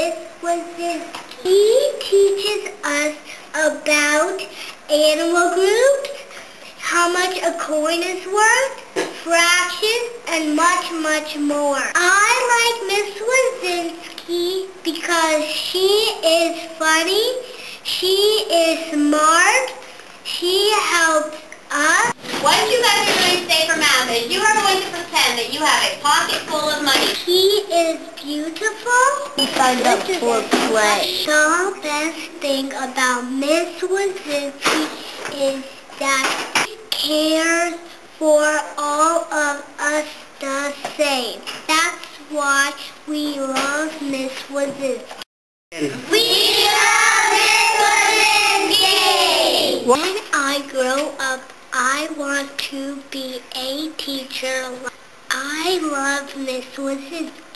Miss Wazinski. He teaches us about animal groups, how much a coin is worth, fractions, and much, much more. I like Miss Wazinski because she is funny, she is smart, she helps us. What you guys are going to say for math is you are going to pretend that you have a pocket full of money. He is beautiful. He signed up for play. The best thing about Miss Wazinski is that she cares for all of us the same. That's why we love Miss Wazinski. We love Miss Wazinski! When I grow up, I want to be a teacher. I love Miss Wazinski.